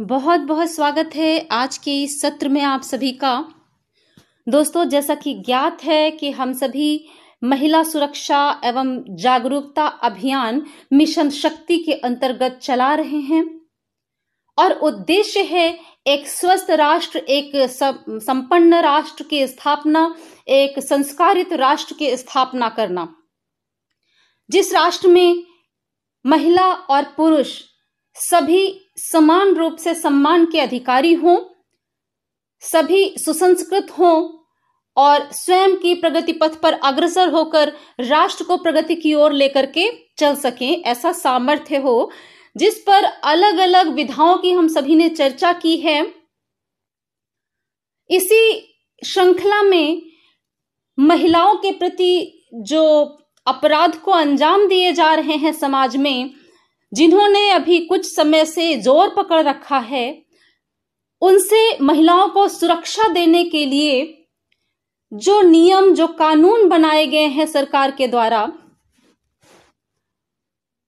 बहुत बहुत स्वागत है आज के इस सत्र में आप सभी का। दोस्तों, जैसा कि ज्ञात है कि हम सभी महिला सुरक्षा एवं जागरूकता अभियान मिशन शक्ति के अंतर्गत चला रहे हैं और उद्देश्य है एक स्वस्थ राष्ट्र, एक संपन्न राष्ट्र की स्थापना, एक संस्कारित राष्ट्र की स्थापना करना। जिस राष्ट्र में महिला और पुरुष सभी समान रूप से सम्मान के अधिकारी हों, सभी सुसंस्कृत हों और स्वयं की प्रगति पथ पर अग्रसर होकर राष्ट्र को प्रगति की ओर लेकर के चल सकें, ऐसा सामर्थ्य हो, जिस पर अलग अलग विधाओं की हम सभी ने चर्चा की है। इसी श्रृंखला में महिलाओं के प्रति जो अपराध को अंजाम दिए जा रहे हैं समाज में जिन्होंने अभी कुछ समय से ज़ोर पकड़ रखा है, उनसे महिलाओं को सुरक्षा देने के लिए जो नियम, जो कानून बनाए गए हैं सरकार के द्वारा,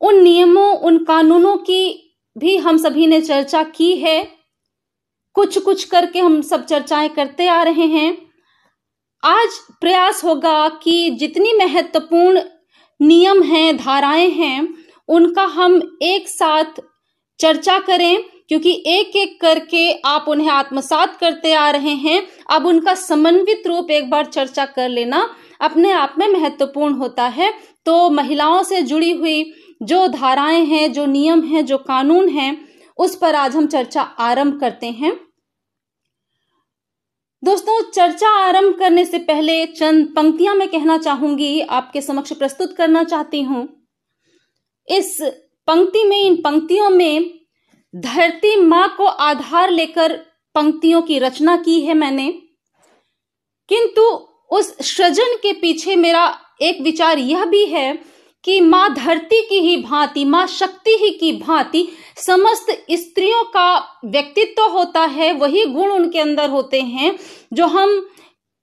उन नियमों, उन कानूनों की भी हम सभी ने चर्चा की है। कुछ कुछ करके हम सब चर्चाएँ करते आ रहे हैं। आज प्रयास होगा कि जितनी महत्वपूर्ण नियम हैं, धाराएँ हैं उनका हम एक साथ चर्चा करें, क्योंकि एक एक करके आप उन्हें आत्मसात करते आ रहे हैं। अब उनका समन्वित रूप एक बार चर्चा कर लेना अपने आप में महत्वपूर्ण होता है। तो महिलाओं से जुड़ी हुई जो धाराएँ हैं, जो नियम हैं, जो कानून हैं, उस पर आज हम चर्चा आरंभ करते हैं। दोस्तों, चर्चा आरंभ करने से पहले चंद पंक्तियाँ मैं कहना चाहूँगी, आपके समक्ष प्रस्तुत करना चाहती हूँ। इस पंक्ति में, इन पंक्तियों में धरती माँ को आधार लेकर पंक्तियों की रचना की है मैंने। किंतु उस सृजन के पीछे मेरा एक विचार यह भी है कि माँ धरती की ही भांति, माँ शक्ति ही की भांति समस्त स्त्रियों का व्यक्तित्व होता है, वही गुण उनके अंदर होते हैं जो हम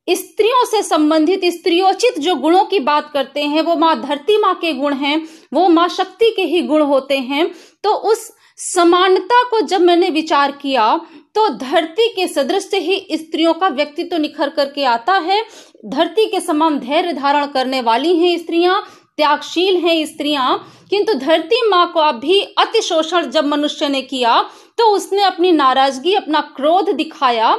स्त्रियों से संबंधित स्त्रियोचित जो गुणों की बात करते हैं, वो माँ धरती माँ के गुण हैं, वो माँ शक्ति के ही गुण होते हैं तो उस समानता को जब मैंने विचार किया तो धरती के सदृश ही स्त्रियों का व्यक्तित्व तो निखर करके आता है। धरती के समान धैर्य धारण करने वाली हैं स्त्रियाँ, त्यागशील हैं स्त्रियाँ, किंतु धरती माँ को अभी अति शोषण जब मनुष्य ने किया तो उसने अपनी नाराज़गी, अपना क्रोध दिखाया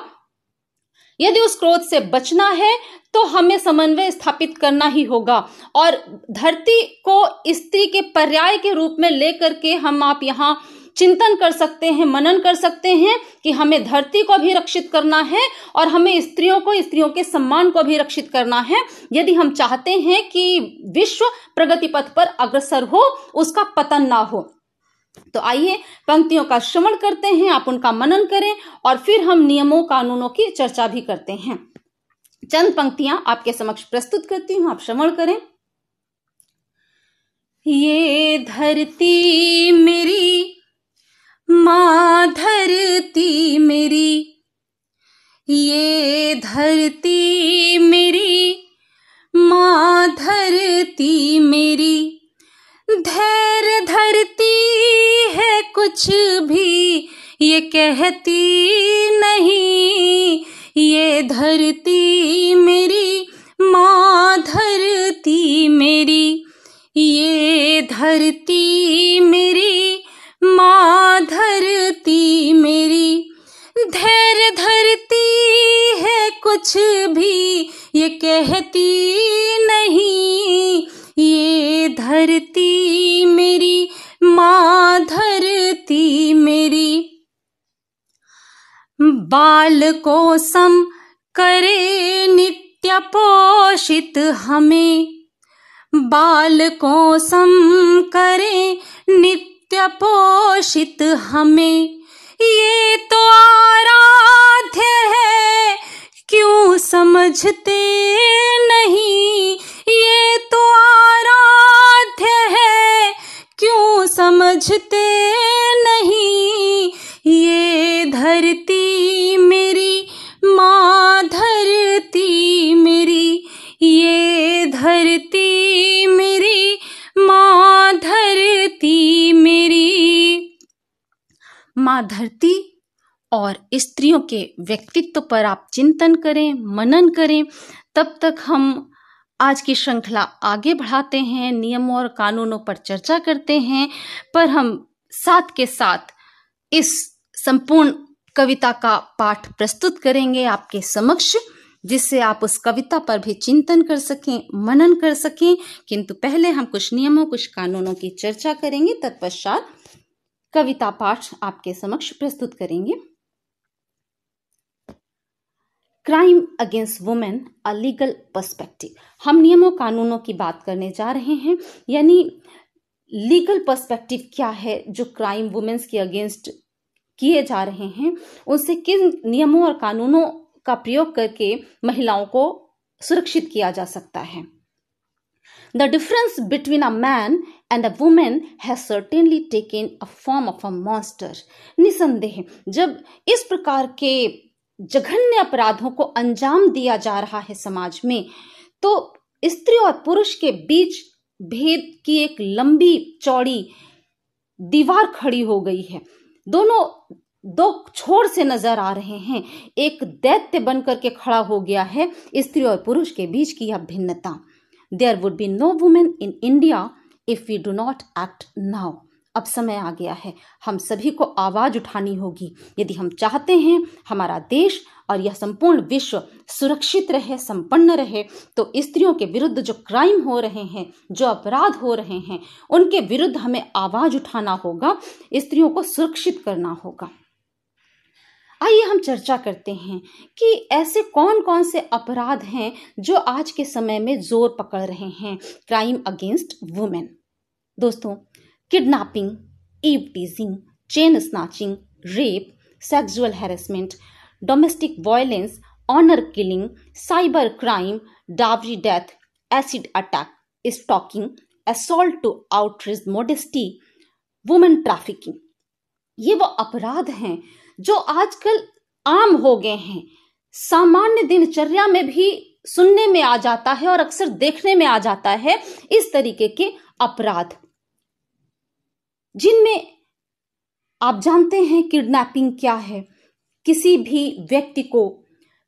यदि उस क्रोध से बचना है तो हमें समन्वय स्थापित करना ही होगा। और धरती को स्त्री के पर्याय के रूप में लेकर के हम आप यहाँ चिंतन कर सकते हैं, मनन कर सकते हैं कि हमें धरती को भी रक्षित करना है और हमें स्त्रियों को, स्त्रियों के सम्मान को भी रक्षित करना है। यदि हम चाहते हैं कि विश्व प्रगति पथ पर अग्रसर हो, उसका पतन ना हो। तो आइए पंक्तियों का श्रवण करते हैं, आप उनका मनन करें और फिर हम नियमों, कानूनों की चर्चा भी करते हैं। चंद पंक्तियाँ आपके समक्ष प्रस्तुत करती हूँ, आप श्रवण करें। ये धरती मेरी, माँ धरती मेरी, ये धरती मेरी, माँ धरती मेरी, धैर्य धरती कुछ भी ये कहती नहीं। ये धरती मेरी, माँ धरती मेरी। ये धरती मेरी, माँ धरती मेरी। धैर्य धरती है कुछ भी ये कहती नहीं। ये धरती मेरी, माँ धरती मेरी। बाल को सम करे नित्य पोषित हमें। बाल को सम करे नित्य पोषित हमें। ये तो आराध्य है, क्यों समझते नहीं? ये तो आराध्य है क्यों समझते नहीं? ये धरती मेरी माँ धरती मेरी, ये धरती मेरी माँ धरती मेरी। माँ धरती और स्त्रियों के व्यक्तित्व पर आप चिंतन करें, मनन करें, तब तक हम आज की श्रृंखला आगे बढ़ाते हैं, नियमों और कानूनों पर चर्चा करते हैं, पर हम साथ के साथ इस संपूर्ण कविता का पाठ प्रस्तुत करेंगे आपके समक्ष, जिससे आप उस कविता पर भी चिंतन कर सकें, मनन कर सकें। किंतु पहले हम कुछ नियमों, कुछ कानूनों की चर्चा करेंगे। तत्पश्चात कविता पाठ आपके समक्ष प्रस्तुत करेंगे। Crime against women, a legal perspective. हम नियमों कानूनों की बात करने जा रहे हैं, यानी लीगल पर्सपेक्टिव क्या है जो क्राइम वुमेन्स के अगेंस्ट किए जा रहे हैं? उनसे किन नियमों और कानूनों का प्रयोग करके महिलाओं को सुरक्षित किया जा सकता है? The difference between a man and a women has certainly taken a form of a monster निसंदेह, जब इस प्रकार के जघन्य अपराधों को अंजाम दिया जा रहा है समाज में तो स्त्री और पुरुष के बीच भेद की एक लंबी चौड़ी दीवार खड़ी हो गई है। दोनों, दो छोर से नज़र आ रहे हैं। एक दैत्य बनकर के खड़ा हो गया है, स्त्री और पुरुष के बीच की यह भिन्नता। There would be no women in India if we do not act now अब समय आ गया है। हम सभी को आवाज़ उठानी होगी। यदि हम चाहते हैं हमारा देश और यह संपूर्ण विश्व सुरक्षित रहे, संपन्न रहे तो स्त्रियों के विरुद्ध जो क्राइम हो रहे हैं, जो अपराध हो रहे हैं, उनके विरुद्ध हमें आवाज़ उठाना होगा, स्त्रियों को सुरक्षित करना होगा। आइए हम चर्चा करते हैं कि ऐसे कौन कौन से अपराध हैं जो आज के समय में ज़ोर पकड़ रहे हैं। क्राइम अगेंस्ट वुमेन दोस्तों kidnapping eve teasing chain snatching rape sexual harassment domestic violence honour killing cyber crime dowry death acid attack stalking assault to outrage modesty women trafficking ये वो अपराध हैं जो आजकल आम हो गए हैं। सामान्य दिनचर्या में भी सुनने में आ जाता है और अक्सर देखने में आ जाता है इस तरीके के अपराध। जिनमें आप जानते हैं किडनैपिंग क्या है, किसी भी व्यक्ति को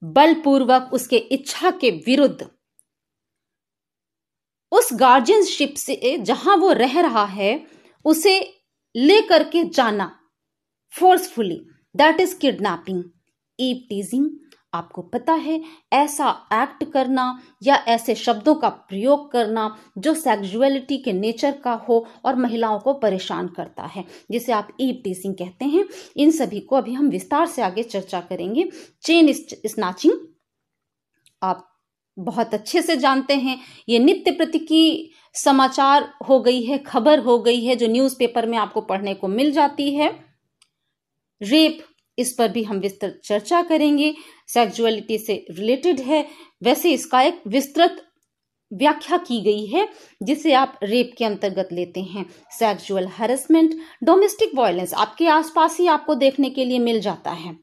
बलपूर्वक उसके इच्छा के विरुद्ध उस गार्जियनशिप से, जहाँ वो रह रहा है, उसे लेकर के जाना forcefully that is kidnapping eve teasing आपको पता है, ऐसा एक्ट करना या ऐसे शब्दों का प्रयोग करना जो सेक्सुअलिटी के नेचर का हो और महिलाओं को परेशान करता है। जिसे आप ईप टीजिंग कहते हैं, इन सभी को अभी हम विस्तार से आगे चर्चा करेंगे। चेन स्नाचिंग आप बहुत अच्छे से जानते हैं, ये नित्य प्रति की समाचार हो गई है, खबर हो गई है, जो न्यूज़पेपर में आपको पढ़ने को मिल जाती है। रेप इस पर भी हम विस्तृत चर्चा करेंगे। सेक्सुअलिटी से रिलेटेड है। वैसे इसका एक विस्तृत व्याख्या की गई है, जिसे आप रेप के अंतर्गत लेते हैं। सेक्सुअल हैरेसमेंट डोमेस्टिक वायलेंस आपके आसपास ही आपको देखने के लिए मिल जाता है।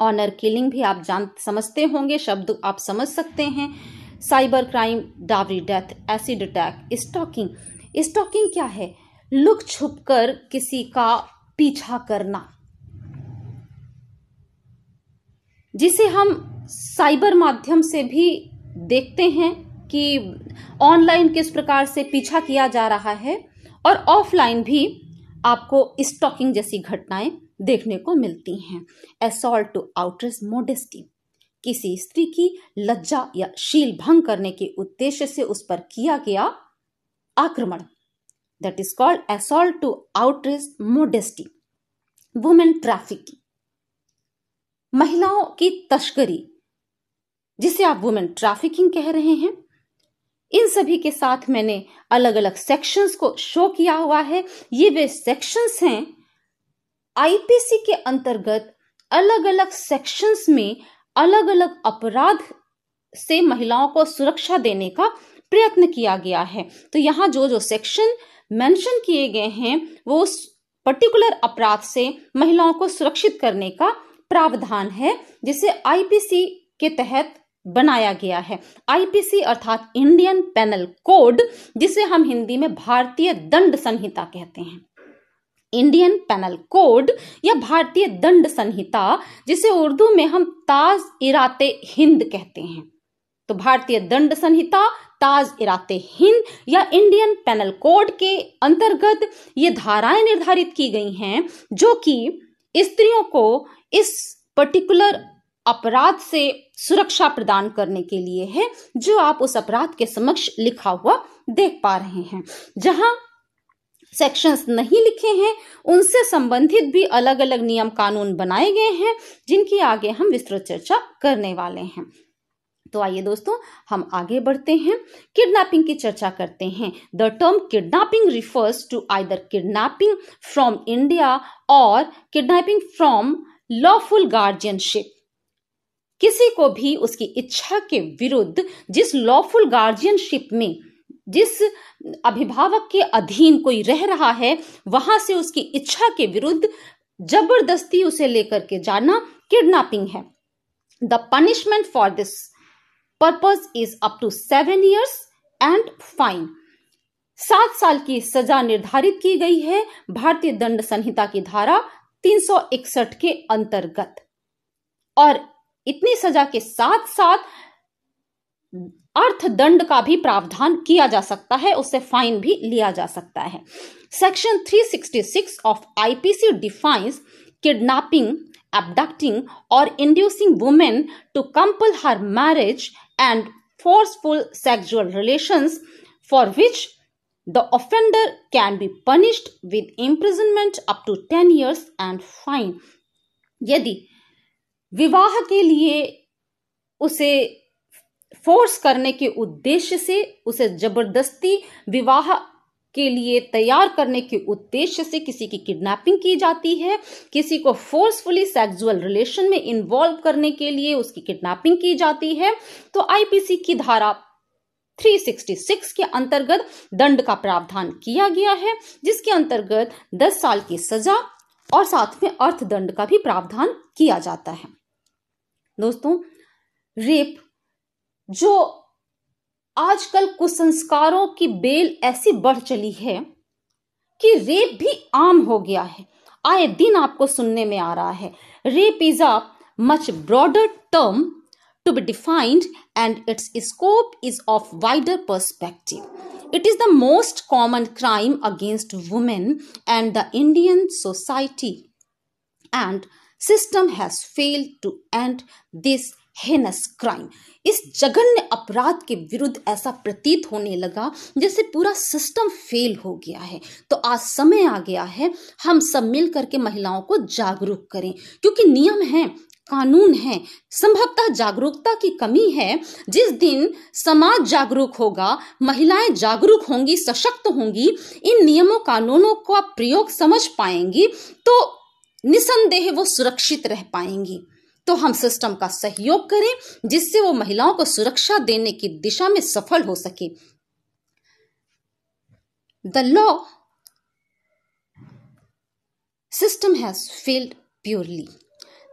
ऑनर किलिंग भी आप जान, समझते होंगे, शब्द आप समझ सकते हैं। Cyber crime dowry death acid attack stalking stalking क्या है? लुक छुप कर किसी का पीछा करना। जिसे हम साइबर माध्यम से भी देखते हैं कि ऑनलाइन किस प्रकार से पीछा किया जा रहा है और ऑफलाइन भी आपको स्टॉकिंग जैसी घटनाएँ देखने को मिलती हैं। एसॉल्ट टू आउटर्स मोडेस्टी किसी स्त्री की लज्जा या शील भंग करने के उद्देश्य से उस पर किया गया आक्रमण। That is called assault to outrage modesty women trafficking महिलाओं की तस्करी जिसे आप वुमेन ट्रैफिकिंग कह रहे हैं, इन सभी के साथ मैंने अलग अलग सेक्शंस को शो किया हुआ है। ये वे सेक्शंस हैं आईपीसी के अंतर्गत अलग अलग सेक्शंस में अलग अलग अपराध से महिलाओं को सुरक्षा देने का प्रयत्न किया गया है। तो यहाँ जो जो सेक्शन मेंशन किए गए हैं, वो उस पर्टिकुलर अपराध से महिलाओं को सुरक्षित करने का प्रावधान है, जिसे आईपीसी के तहत बनाया गया है। आईपीसी अर्थात इंडियन पेनल कोड जिसे हम हिंदी में भारतीय दंड संहिता कहते हैं। इंडियन पैनल कोड या भारतीय दंड संहिता, जिसे उर्दू में हम ताज इराते हिंद कहते हैं। तो भारतीय दंड संहिता, ताज इराते हिंद या इंडियन पैनल कोड के अंतर्गत ये धाराएँ निर्धारित की गई हैं, जो कि स्त्रियों को इस पर्टिकुलर अपराध से सुरक्षा प्रदान करने के लिए है, जो आप उस अपराध के समक्ष लिखा हुआ देख पा रहे हैं। जहाँ सेक्शंस नहीं लिखे हैं, उनसे संबंधित भी अलग अलग नियम कानून बनाए गए हैं, जिनकी आगे हम विस्तृत चर्चा करने वाले हैं। तो आइए दोस्तों, हम आगे बढ़ते हैं। किडनैपिंग की चर्चा करते हैं। The term kidnapping refers to either kidnapping from India और किडनैपिंग फ्रॉम लॉफुल गार्जियनशिप किसी को भी उसकी इच्छा के विरुद्ध जिस लॉफुल गार्जियनशिप में, जिस अभिभावक के अधीन कोई रह रहा है, वहाँ से उसकी इच्छा के विरुद्ध ज़बरदस्ती उसे लेकर के जाना किडनैपिंग है। The punishment for this purpose is up to seven years and fine सात साल की सजा निर्धारित की गई है। भारतीय दंड संहिता की धारा 361 के अंतर्गत। और इतनी सजा के साथ साथ अर्थदंड का भी प्रावधान किया जा सकता है, उससे फाइन भी लिया जा सकता है। Section 366 of IPC defines kidnapping abducting और inducing women to compel her marriage and forceful sexual relations for which the offender can be punished with imprisonment up to 10 years and fine. यदि विवाह के लिए उसे फोर्स करने के उद्देश्य से, उसे ज़बरदस्ती विवाह के लिए तैयार करने के उद्देश्य से किसी की किडनैपिंग की जाती है, किसी को फोर्सफुली सेक्सुअल रिलेशन में इन्वॉल्व करने के लिए उसकी किडनैपिंग की जाती है तो आईपीसी की धारा 366 के अंतर्गत दंड का प्रावधान किया गया है, जिसके अंतर्गत 10 साल की सजा और साथ में अर्थदंड का भी प्रावधान किया जाता है। दोस्तों, रेप, जो आजकल कुसंस्कारों की बेल ऐसी बढ़ चली है कि रेप भी आम हो गया है। आए दिन आपको सुनने में आ रहा है, rape is a much broader term to be defined and its scope is of wider perspective. It is the most common crime against women and the Indian society and system has failed to end this heinous crime इस जघन्य अपराध के विरुद्ध ऐसा प्रतीत होने लगा जैसे पूरा सिस्टम फेल हो गया है। तो आज समय आ गया है हम सब मिल करके महिलाओं को जागरूक करें, क्योंकि नियम है, कानून है, संभवतः जागरूकता की कमी है। जिस दिन समाज जागरूक होगा, महिलाएँ जागरूक होंगी, सशक्त होंगी, इन नियमों, कानूनों का प्रयोग समझ पाएँगी तो निसंदेह वो सुरक्षित रह पाएँगी। तो हम सिस्टम का सहयोग करें, जिससे वो महिलाओं को सुरक्षा देने की दिशा में सफल हो सके। The law system has failed purely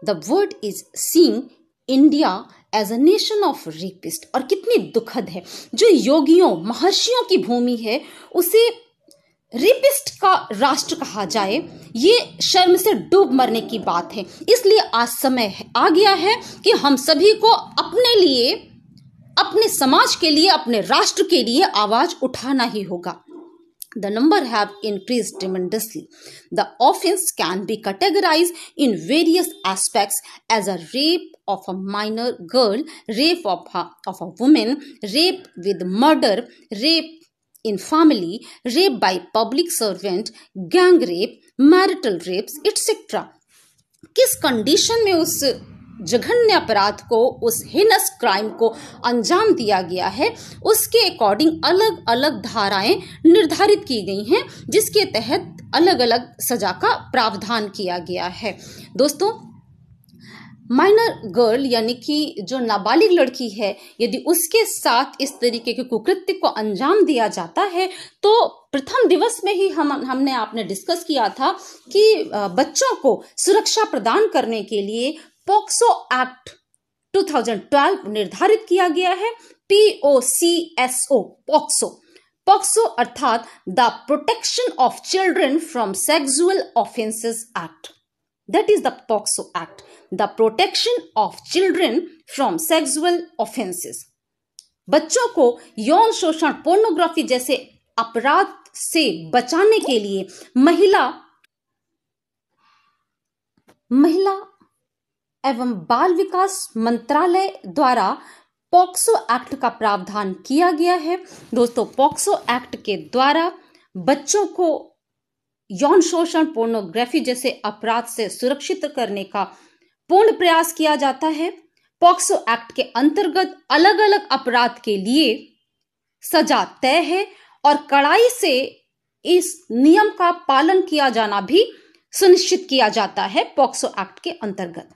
the world is seeing India as a nation of rapist और कितनी दुखद है। जो योगियों, महर्षियों की भूमि है, उसे रिपिस्ट का राष्ट्र कहा जाए, ये शर्म से डूब मरने की बात है। इसलिए आज समय आ गया है कि हम सभी को अपने लिए, अपने समाज के लिए, अपने राष्ट्र के लिए आवाज़ उठाना ही होगा। The number have increase tremendously the offence can be categorize in various aspect as a rape of a minor girl rape of of a women rape with murder rape in family, rape by public servant, gang rape, marital rapes, etc. किस condition में उस जघन्य अपराध को उस heinous crime को अंजाम दिया गया है उसके अकॉर्डिंग अलग अलग धाराएँ निर्धारित की गई हैं जिसके तहत अलग अलग सजा का प्रावधान किया गया है दोस्तों माइनर गर्ल यानी कि जो नाबालिग लड़की है, यदि उसके साथ इस तरीके के कुकृत्य को अंजाम दिया जाता है तो प्रथम दिवस में ही हम, हमने आपने डिस्कस किया था कि बच्चों को सुरक्षा प्रदान करने के लिए पॉक्सो एक्ट 2012 निर्धारित किया गया है P O C S O POCSO. POCSO अर्थात the protection of children from sexual offences act. That is the POCSO act. The protection of children from sexual offences बच्चों को यौन शोषण पोर्नोग्राफी जैसे अपराध से बचाने के लिए महिला महिला एवं बाल विकास मंत्रालय द्वारा पॉक्सो एक्ट का प्रावधान किया गया है। दोस्तों, पॉक्सो एक्ट के द्वारा बच्चों को यौन शोषण पोर्नोग्राफी जैसे अपराध से सुरक्षित करने का पूर्ण प्रयास किया जाता है। पॉक्सो एक्ट के अंतर्गत अलग अलग अपराध के लिए सजा तय है और कड़ाई से इस नियम का पालन किया जाना भी सुनिश्चित किया जाता है पॉक्सो एक्ट के अंतर्गत।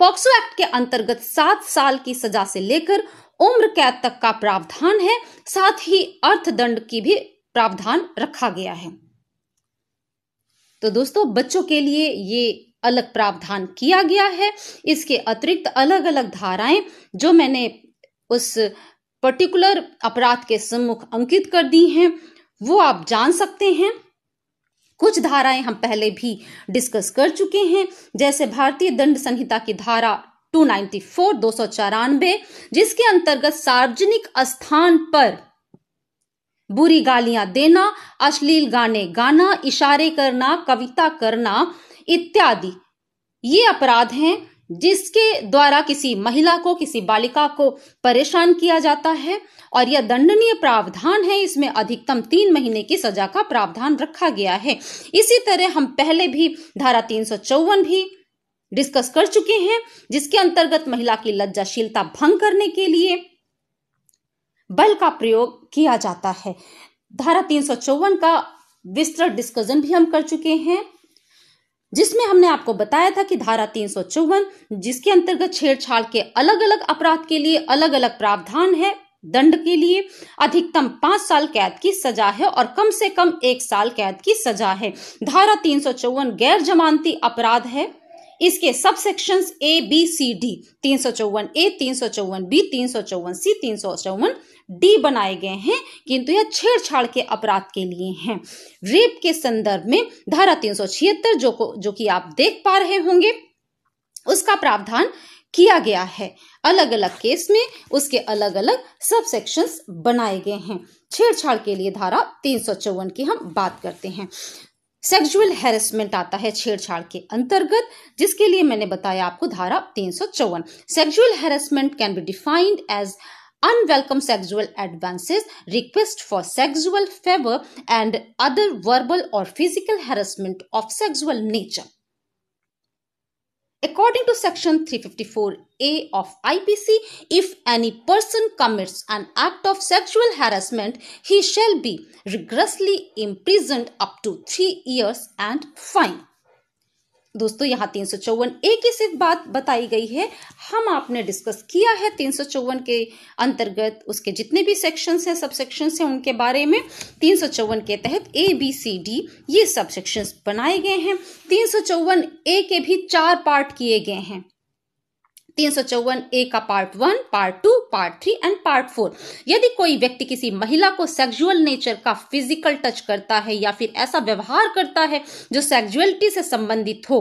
पॉक्सो एक्ट के अंतर्गत सात साल की सजा से लेकर उम्र कैद तक का प्रावधान है, साथ ही अर्थदंड की भी प्रावधान रखा गया है। तो दोस्तों, बच्चों के लिए ये अलग प्रावधान किया गया है। इसके अतिरिक्त अलग अलग धाराएँ जो मैंने उस पर्टिकुलर अपराध के सम्मुख अंकित कर दी हैं, वो आप जान सकते हैं। कुछ धाराएँ हम पहले भी डिस्कस कर चुके हैं, जैसे भारतीय दंड संहिता की धारा 294 दो सौ चौरानबे जिसके अंतर्गत सार्वजनिक स्थान पर बुरी गालियाँ देना, अश्लील गाने गाना, इशारे करना, कविता करना इत्यादि। ये अपराध हैं जिसके द्वारा किसी महिला को, किसी बालिका को परेशान किया जाता है और यह दंडनीय प्रावधान है। इसमें अधिकतम तीन महीने की सजा का प्रावधान रखा गया है। इसी तरह हम पहले भी धारा तीन सौ चौवन भी डिस्कस कर चुके हैं, जिसके अंतर्गत महिला की लज्जाशीलता भंग करने के लिए बल का प्रयोग किया जाता है। धारा तीन सौ चौवन का विस्तृत डिस्कशन भी हम कर चुके हैं। जिसमें हमने आपको बताया था कि धारा तीन सौ चौवन, जिसके अंतर्गत छेड़छाड़ के अलग अलग अपराध के लिए अलग अलग प्रावधान है, दंड के लिए अधिकतम पाँच साल कैद की सजा है और कम से कम एक साल कैद की सजा है। धारा तीन सौ चौवन गैर जमानती अपराध है। इसके सब sections A B C D तीन सौ चौवन ए तीन सौ चौवन बी तीन सौ चौवन सी तीन सौ चौवन डी बनाए गए हैं, किंतु यह छेड़छाड़ के अपराध के लिए हैं। रेप के संदर्भ में धारा तीन सौ छिहत्तर जो को, जो कि आप देख पा रहे होंगे, उसका प्रावधान किया गया है। अलग अलग केस में उसके अलग अलग सब सेक्शंस बनाए गए हैं। छेड़छाड़ के लिए धारा तीन सौ चौवन की हम बात करते हैं। सेक्सुअल हेरसमेंट आता है छेड़छाड़ के अंतर्गत, जिसके लिए मैंने बताया आपको धारा तीन सौ चौवन। Sexual harassment can be defined as unwelcome sexual advances request for sexual favour and other verbal और physical harassment of sexual nature According to section 354A of IPC, if any person commits an act of sexual harassment, he shall be rigorously imprisoned up to three years and fine. दोस्तों, यहाँ तीन सौ चौवन ए की सिर्फ़ बात बताई गई है। हम आपने डिस्कस किया है तीन सौ चौवन के अंतर्गत, उसके जितने भी सेक्शंस हैं सब सेक्शंस हैं, उनके बारे में। तीन सौ चौवन के तहत ए बी सी डी ये सब सेक्शंस बनाए गए हैं। तीन सौ चौवन ए के भी चार पार्ट किए गए हैं। तीन सौ चौवन ए का part one part two part three and part four यदि कोई व्यक्ति किसी महिला को सेक्सुअल नेचर का फ़िज़िकल टच करता है या फिर ऐसा व्यवहार करता है जो सेक्सुअलिटी से संबंधित हो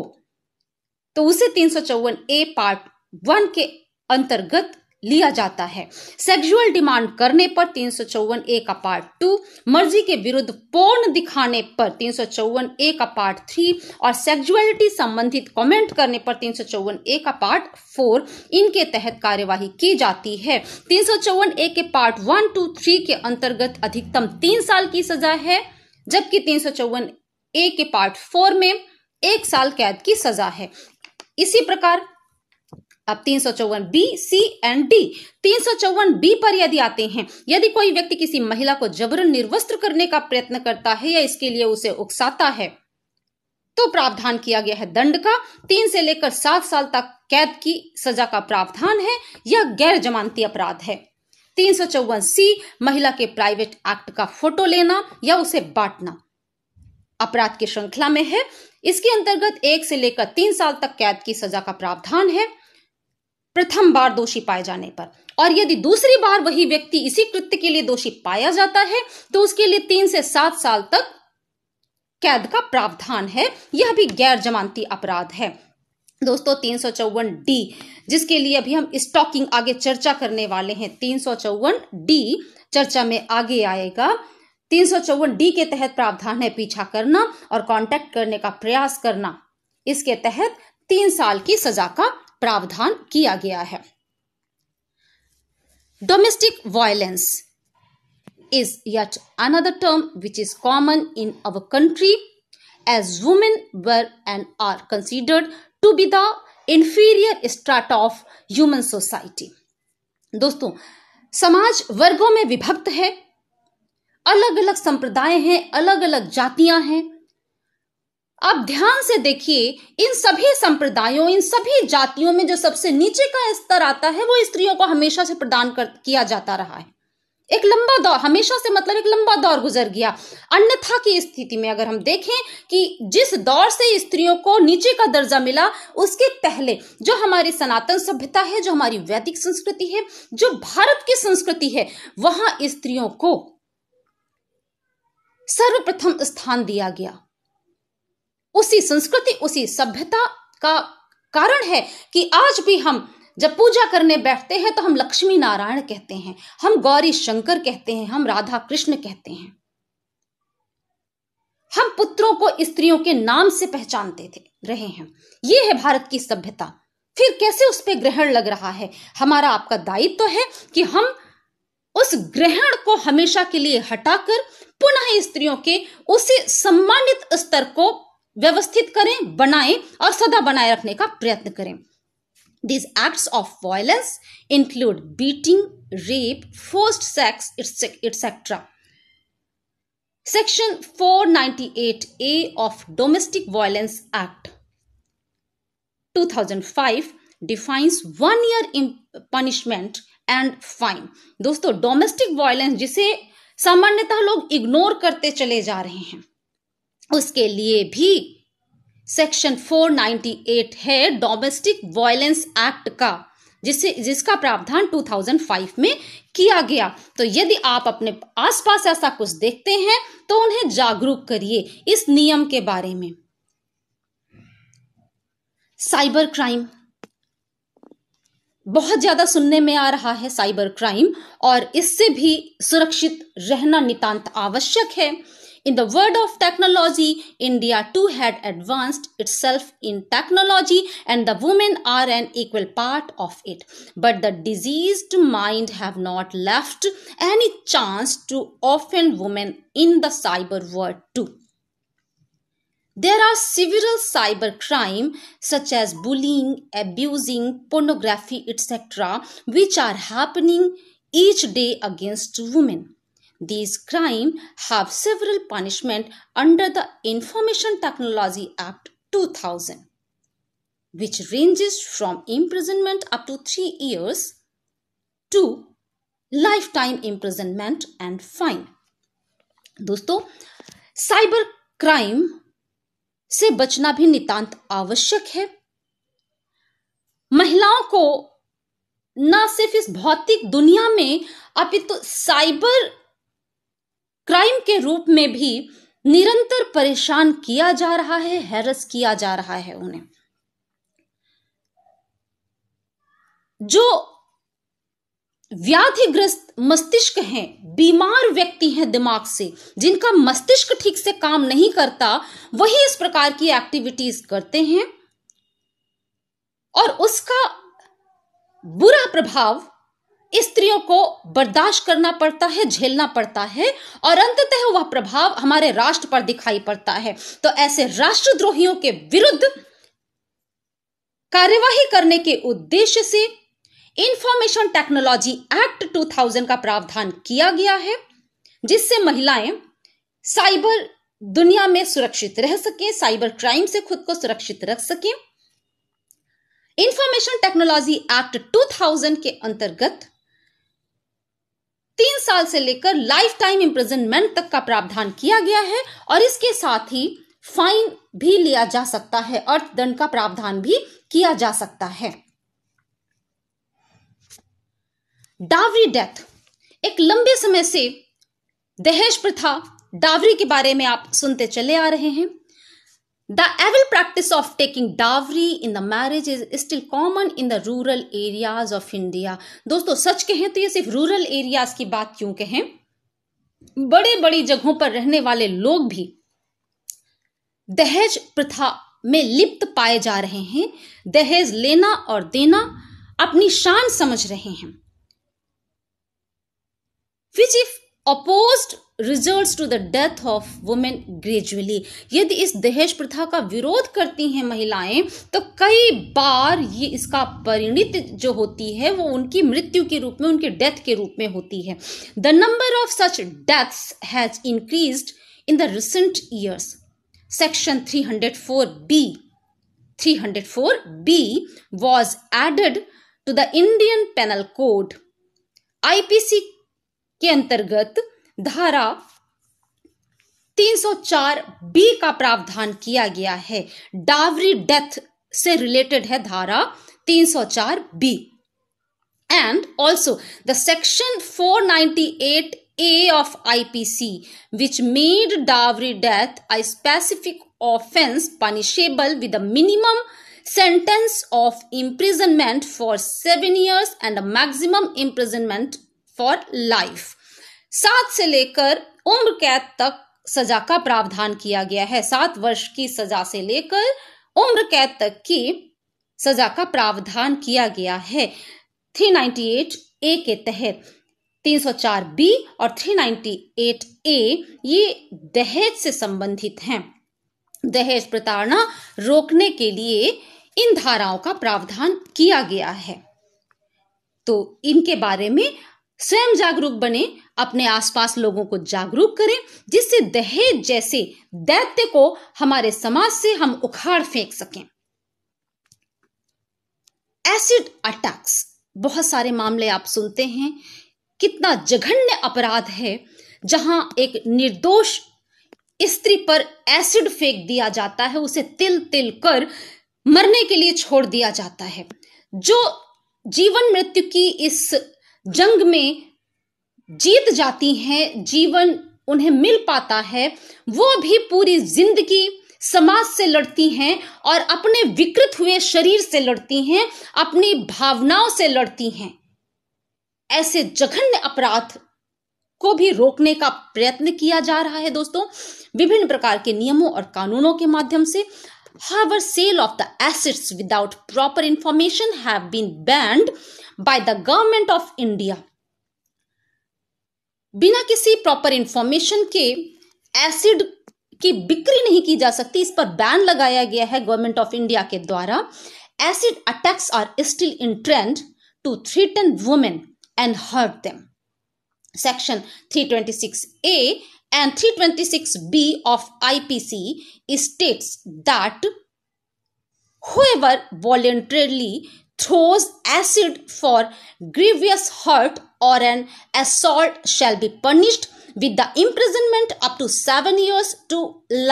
तो उसे तीन सौ चौवन ए पार्ट वन के अंतर्गत लिया जाता है। सेक्सुअल डिमांड करने पर तीन सौ चौवन ए का पार्ट टू मर्ज़ी के विरुद्ध पूर्ण दिखाने पर तीन सौ चौवन ए का पार्ट थ्री और सेक्सुअलिटी संबंधित कमेंट करने पर तीन सौ चौवन ए का पार्ट फोर इनके तहत कार्यवाही की जाती है। तीन सौ चौवन ए के पार्ट वन टू थ्री के अंतर्गत अधिकतम तीन साल की सजा है, जबकि तीन सौ चौवन ए के पार्ट फोर में एक साल कैद की सजा है। इसी प्रकार अब तीन सौ चौवन बी, सी एंड डी। तीन सौ चौवन बी पर यदि आते हैं, यदि कोई व्यक्ति किसी महिला को जबरन निर्वस्त्र करने का प्रयत्न करता है या इसके लिए उसे उकसाता है तो प्रावधान किया गया है दंड का। तीन से लेकर सात साल तक कैद की सजा का प्रावधान है यह गैर जमानती अपराध है। तीन सौ चौवन सी, महिला के प्राइवेट एक्ट का फ़ोटो लेना या उसे बांटना। अपराध की श्रृंखला में है। इसके अंतर्गत एक से लेकर तीन साल तक कैद की सजा का प्रावधान है। प्रथम बार दोषी पाए जाने पर। और यदि दूसरी बार वही व्यक्ति इसी कृत्य के लिए दोषी पाया जाता है तो उसके लिए तीन से सात साल तक कैद का प्रावधान है। यह भी गैर जमानती अपराध है। दोस्तों, तीन सौ चौवन डी, जिसके लिए अभी हम स्टॉकिंग आगे चर्चा करने वाले हैं। तीन सौ चौवन डी चर्चा में आगे आएगा। तीन सौ चौवन डी के तहत प्रावधान है पीछा करना और कांटेक्ट करने का प्रयास करना। इसके तहत तीन साल की सजा का प्रावधान किया गया है। Domestic violence is yet another term which is common in our country as women were and are considered to be the inferior start of human society दोस्तों, समाज वर्गों में विभक्त है अलग अलग संप्रदाय हैं अलग अलग जातियाँ हैं आप ध्यान से देखिए, इन सभी संप्रदायों, इन सभी जातियों में जो सबसे नीचे का स्तर आता है, वो स्त्रियों को हमेशा से प्रदान कर, किया जाता रहा है। एक लंबा दौर, हमेशा से मतलब एक लंबा दौर गुजर गया। अन्यथा की स्थिति में अगर हम देखें कि जिस दौर से स्त्रियों को नीचे का दर्जा मिला, उसके पहले जो हमारी सनातन सभ्यता है, जो हमारी वैदिक संस्कृति है, जो भारत की संस्कृति है, वहाँ स्त्रियों को सर्वप्रथम स्थान दिया गया। उसी संस्कृति, उसी सभ्यता का कारण है कि आज भी हम जब पूजा करने बैठते हैं तो हम लक्ष्मी नारायण कहते हैं, हम गौरी शंकर कहते हैं, हम राधा कृष्ण कहते हैं। हम पुत्रों को स्त्रियों के नाम से पहचानते थे, रहे हैं। ये है भारत की सभ्यता। फिर कैसे उस पर ग्रहण लग रहा है? हमारा आपका दायित्व तो है कि हम उस ग्रहण को हमेशा के लिए हटाकर पुनः स्त्रियों के उसे सम्मानित स्तर को व्यवस्थित करें, बनाए और सदा बनाए रखने का प्रयत्न करें। This act of violence include beating rape forced sex etcetera section 498 A of domestic violence act 2005 defines one year punishment and fine दोस्तों डोमेस्टिक वायलेंस जिसे सामान्यतः लोग इग्नोर करते चले जा रहे हैं। उसके लिए भी सेक्शन 498 है डोमेस्टिक वायलेंस एक्ट का जिससे जिसका प्रावधान 2005 में किया गया। तो यदि आप अपने आसपास ऐसा कुछ देखते हैं तो उन्हें जागरूक करिए इस नियम के बारे में। Cyber crime. बहुत ज़्यादा सुनने में आ रहा है साइबर क्राइम, और इससे भी सुरक्षित रहना नितांत आवश्यक है। In the world of technology, India too had advanced itself in technology and the women are an equal part of it. But the diseased mind have not left any chance to offend women in the cyber world too. There are several cyber crime such as bullying, abusing, pornography, etc., which are happening each day against women. These crimes have several punishment under the Information Technology Act 2000, which ranges from imprisonment up to three years to lifetime imprisonment and fine. दोस्तों cyber crime से बचना भी नितांत आवश्यक है महिलाओं को न सिर्फ़ इस भौतिक दुनिया में अपितु तो साइबर क्राइम के रूप में भी निरंतर परेशान किया जा रहा है, हैरस किया जा रहा है उन्हें। जो व्याधिग्रस्त मस्तिष्क हैं, बीमार व्यक्ति हैं दिमाग से, जिनका मस्तिष्क ठीक से काम नहीं करता, वही इस प्रकार की एक्टिविटीज़ करते हैं, और उसका बुरा प्रभाव स्त्रियों को बर्दाश्त करना पड़ता है, झेलना पड़ता है और अंततः वह प्रभाव हमारे राष्ट्र पर दिखाई पड़ता है। तो ऐसे राष्ट्रद्रोहियों के विरुद्ध कार्यवाही करने के उद्देश्य से इंफॉर्मेशन टेक्नोलॉजी एक्ट 2000 का प्रावधान किया गया है, जिससे महिलाएँ साइबर दुनिया में सुरक्षित रह सकें, साइबर क्राइम से खुद को सुरक्षित रख सकें। इंफॉर्मेशन टेक्नोलॉजी एक्ट 2000 के अंतर्गत तीन साल से लेकर लाइफ टाइम इंप्रिजनमेंट तक का प्रावधान किया गया है और इसके साथ ही फाइन भी लिया जा सकता है, अर्थदंड का प्रावधान भी किया जा सकता है। डावरी डेथ एक लंबे समय से दहेज प्रथा डावरी के बारे में आप सुनते चले आ रहे हैं। The evil practice of taking dowry in the marriage is still common in the rural areas of India दोस्तों, सच कहें तो ये सिर्फ़ रूरल एरियाज़ की बात क्यों कहें? बड़ी बड़ी जगहों पर रहने वाले लोग भी दहेज प्रथा में लिप्त पाए जा रहे हैं, दहेज लेना और देना अपनी शान समझ रहे हैं। Which if opposed result to the death of women gradually यदि इस दहेज प्रथा का विरोध करती हैं महिलाएँ तो कई बार ये इसका परिणित जो होती है, वो उनकी मृत्यु के रूप में, उनके डेथ के रूप में होती है। The number of such deaths has increase in the recent years section 304 B 304 B was added to the Indian penal code IPC के अंतर्गत धारा 304 बी का प्रावधान किया गया है। डावरी डेथ से रिलेटेड है धारा 304 B. And also the section 498 A of IPC which made dowry death a specific offence punishable with minimum sentence of imprisonment for seven years and maximum imprisonment for life सात से लेकर उम्र कैद तक सजा का प्रावधान किया गया है। सात वर्ष की सजा से लेकर उम्र कैद तक की सजा का प्रावधान किया गया है। 398 ए के तहत 304 बी और 398 ए ये दहेज से संबंधित हैं। दहेज प्रताड़ना रोकने के लिए इन धाराओं का प्रावधान किया गया है। तो इनके बारे में स्वयं जागरूक बने अपने आसपास लोगों को जागरूक करें, जिससे दहेज जैसे दैत्य को हमारे समाज से हम उखाड़ फेंक सकें। एसिड अटैक्स बहुत सारे मामले आप सुनते हैं। कितना जघन्य अपराध है, जहाँ एक निर्दोष स्त्री पर एसिड फेंक दिया जाता है, उसे तिल तिल कर मरने के लिए छोड़ दिया जाता है। जो जीवन मृत्यु की इस जंग में जीत जाती हैं जीवन उन्हें मिल पाता है वो भी पूरी ज़िंदगी समाज से लड़ती हैं और अपने विकृत हुए शरीर से लड़ती हैं अपनी भावनाओं से लड़ती हैं ऐसे जघन्य अपराध को भी रोकने का प्रयत्न किया जा रहा है दोस्तों विभिन्न प्रकार के नियमों और कानूनों के माध्यम से However, sale of the assets without proper information have been banned by the government of India. बिना किसी प्रॉपर इंफॉर्मेशन के एसिड की बिक्री नहीं की जा सकती, इस पर बैन लगाया गया है गवर्नमेंट ऑफ़ इंडिया के द्वारा। Acid attacks are still in trend to threaten women and hurt them section 326a and 326b of IPC states that whoever voluntarily throws acid for grievous hurt or an assault shall be punished with the imprisonment up to seven years to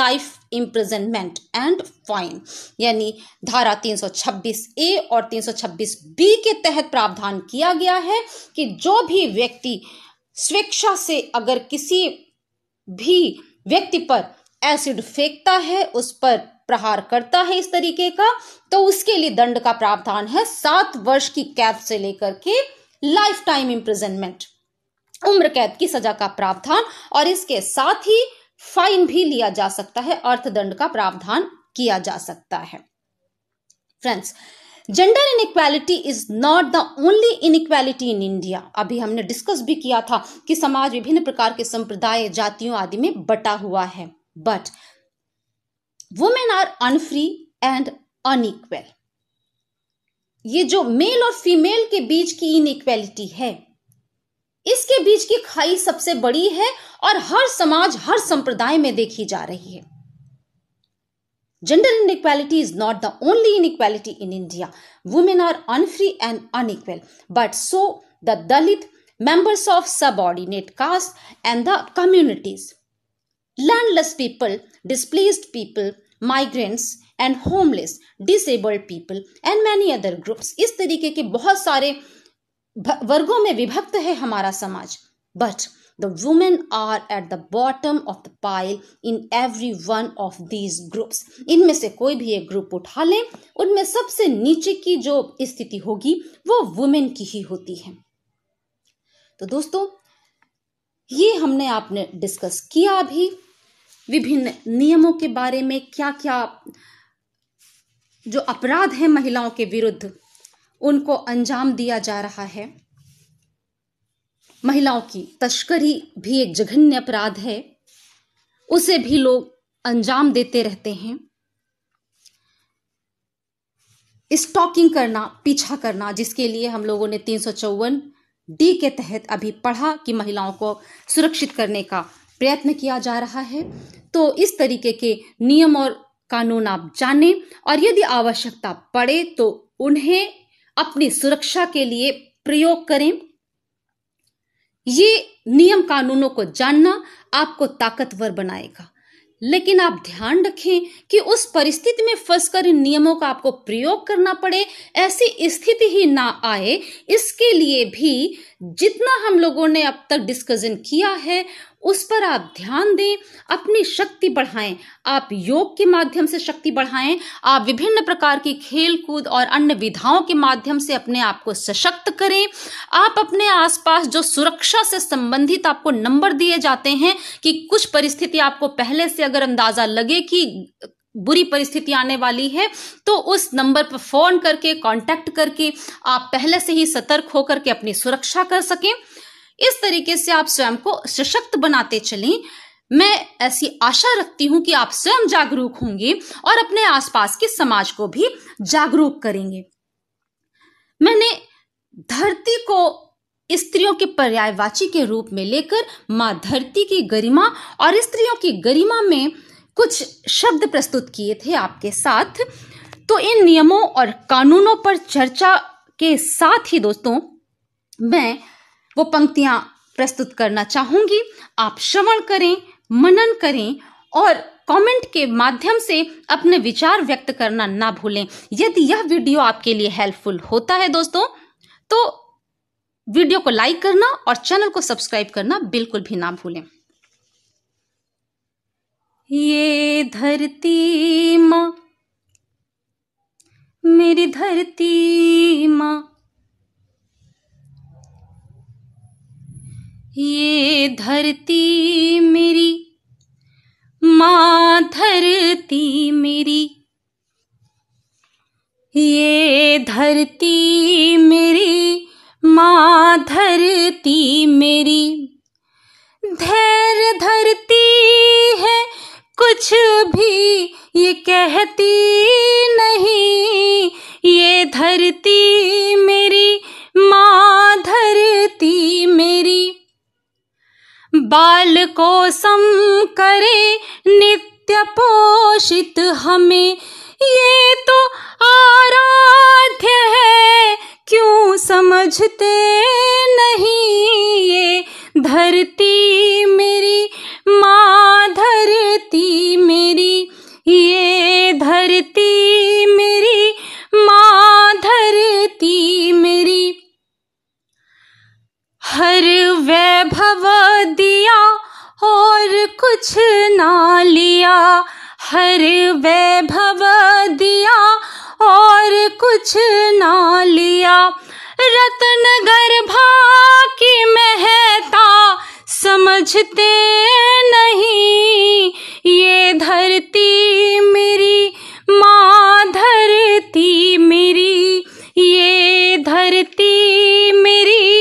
life imprisonment and fine यानी धारा 326 ए और 326 B के तहत प्रावधान किया गया है कि जो भी व्यक्ति स्वेच्छा से अगर किसी भी व्यक्ति पर एसिड फेंकता है उस पर प्रहार करता है इस तरीके का तो उसके लिए दंड का प्रावधान है सात वर्ष की कैद से लेकर के लाइफ टाइम इम्प्रिजनमेंट उम्र कैद की सजा का प्रावधान, और इसके साथ ही फाइन भी लिया जा सकता है, अर्थदंड का प्रावधान किया जा सकता है। Friends gender inequality is not the only inequality in India अभी हमने डिस्कस भी किया था कि समाज विभिन्न प्रकार के संप्रदाय, जातियों आदि में बटा हुआ है। But women are unfree and unequal ये जो मेल और फीमेल के बीच की इनइक्वेलिटी है, इसके बीच की खाई सबसे बड़ी है और हर समाज, हर संप्रदाय में देखी जा रही है। Gender inequality is not the only inequality in India women are unfree and unequal but so the Dalit members of subordinate caste and the communities Landless people, displaced people, migrants, and homeless, disabled people, and many other groups. इस तरीके के बहुत सारे वर्गों में विभक्त है हमारा समाज। But the women are at the bottom of the pile in every one of these groups इनमें से कोई भी एक ग्रुप उठा लें उनमें सबसे नीचे की जो स्थिति होगी वो वुमेन की ही होती है। तो दोस्तों ये हमने आपने डिस्कस किया अभी विभिन्न नियमों के बारे में क्या क्या जो अपराध है महिलाओं के विरुद्ध, उनको अंजाम दिया जा रहा है। महिलाओं की तस्करी भी एक जघन्य अपराध है। उसे भी लोग अंजाम देते रहते हैं। स्टॉकिंग करना, पीछा करना, जिसके लिए हम लोगों ने तीन सौ चौवन डी के तहत अभी पढ़ा कि महिलाओं को सुरक्षित करने का प्रयत्न किया जा रहा है। तो इस तरीके के नियम और कानून आप जानें और यदि आवश्यकता पड़े तो उन्हें अपनी सुरक्षा के लिए प्रयोग करें। ये नियम कानूनों को जानना आपको ताकतवर बनाएगा। लेकिन आप ध्यान रखें कि उस परिस्थिति में फंसकर इन नियमों का आपको प्रयोग करना पड़े, ऐसी स्थिति ही ना आए। इसके लिए भी जितना हम लोगों ने अब तक डिस्कशन किया है उस पर आप ध्यान दें, अपनी शक्ति बढ़ाएँ। आप योग के माध्यम से शक्ति बढ़ाएँ, आप विभिन्न प्रकार की खेल कूद और अन्य विधाओं के माध्यम से अपने आप को सशक्त करें। आप अपने आसपास जो सुरक्षा से संबंधित आपको नंबर दिए जाते हैं कि कुछ परिस्थिति आपको पहले से अगर अंदाज़ा लगे कि बुरी परिस्थिति आने वाली है तो उस नंबर पर फ़ोन करके, कांटेक्ट करके, आप पहले से ही सतर्क होकर के अपनी सुरक्षा कर सकें। इस तरीके से आप स्वयं को सशक्त बनाते चलें। मैं ऐसी आशा रखती हूँ कि आप स्वयं जागरूक होंगे और अपने आसपास के समाज को भी जागरूक करेंगे। मैंने धरती को स्त्रियों के पर्यायवाची के रूप में लेकर, माँ धरती की गरिमा और स्त्रियों की गरिमा में कुछ शब्द प्रस्तुत किए थे आपके साथ। तो इन नियमों और कानूनों पर चर्चा के साथ ही दोस्तों, मैं वो पंक्तियाँ प्रस्तुत करना चाहूँगी। आप श्रवण करें, मनन करें और कमेंट के माध्यम से अपने विचार व्यक्त करना ना भूलें। यदि यह वीडियो आपके लिए हेल्पफुल होता है दोस्तों तो वीडियो को लाइक करना और चैनल को सब्सक्राइब करना बिल्कुल भी ना भूलें। ये धरती माँ, मेरी धरती माँ ये धरती मेरी, माँ धरती मेरी। ये धरती मेरी, माँ धरती मेरी। धैर्य धरती है, कुछ भी ये कहती नहीं। ये धरती मेरी, माँ धरती मेरी। बाल को सम करे, नित्य पोषित हमें। ये तो आराध्य है, क्यों समझते नहीं ये? धरती कुछ ना लिया, हर वैभव दिया और कुछ ना लिया। रत्न गर्भा की महता समझते नहीं। ये धरती मेरी माँ धरती मेरी, ये धरती मेरी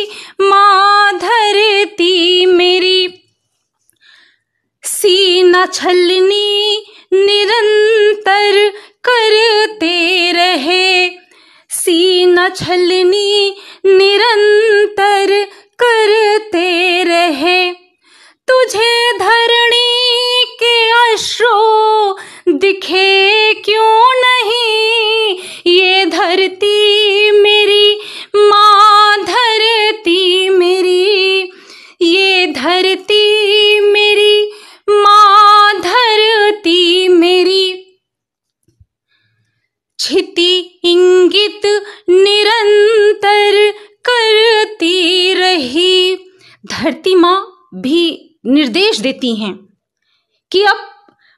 सीना छलनी निरंतर करते रहे। सी न छलनी निरंतर करते रहे। तुझे धरणी देती हैं कि अब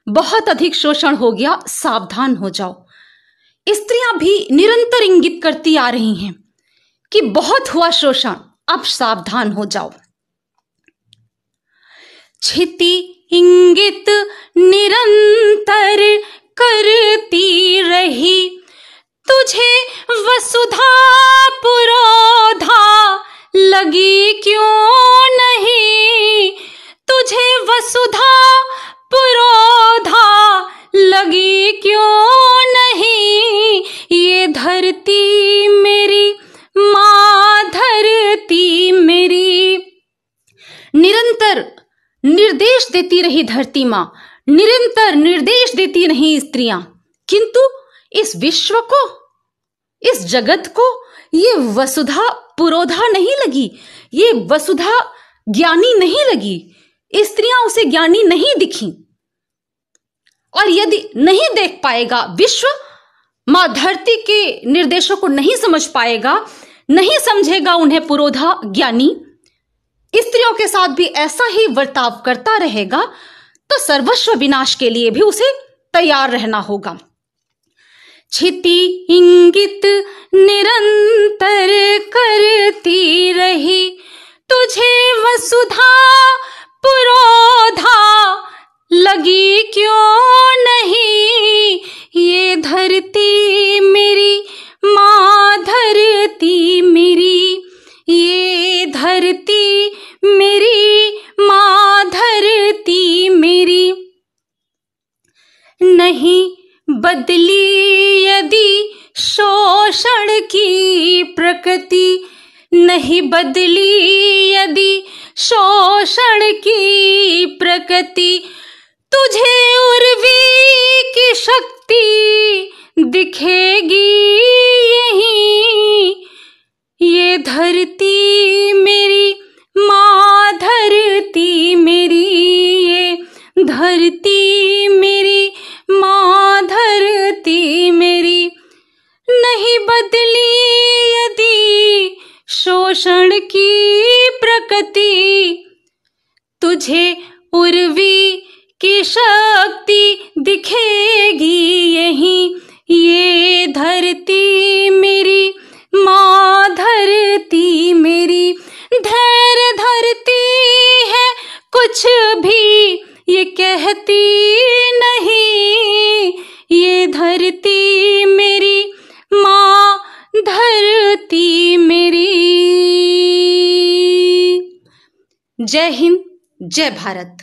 बहुत अधिक शोषण हो गया, सावधान हो जाओ। स्त्रियाँ भी निरंतर इंगित करती आ रही हैं कि बहुत हुआ शोषण, अब सावधान हो जाओ। छिति इंगित निरंतर करती रही, तुझे वसुधा पुरोधा लगी क्यों नहीं? तुझे वसुधा पुरोधा, लगी क्यों नहीं? ये धरती मेरी माँ धरती मेरी। निरंतर निर्देश देती रही धरती माँ, निरंतर निर्देश देती रही स्त्रियाँ। किंतु इस विश्व को, इस जगत को ये वसुधा, पुरोधा नहीं लगी। ये वसुधा ज्ञानी नहीं लगी। स्त्रियाँ उसे ज्ञानी नहीं दिखी। और यदि नहीं देख पाएगा, विश्व माँ धरती के निर्देशों को नहीं समझ पाएगा, नहीं समझेगा उन्हें पुरोधा ज्ञानी, स्त्रियों के साथ भी ऐसा ही वर्ताव करता रहेगा तो सर्वस्व विनाश के लिए भी उसे तैयार रहना होगा। छिति इंगित निरंतर करती रही, तुझे वसुधा पुरोधा लगी क्यों नहीं? ये धरती मेरी, माँ धरती मेरी। ये धरती मेरी, माँ धरती मेरी। नहीं बदली यदि शोषण की प्रकृति, नहीं बदली शोषण की प्रकृति तुझे उर्वी की शक्ति दिखेगी। जय हिंद जय भारत।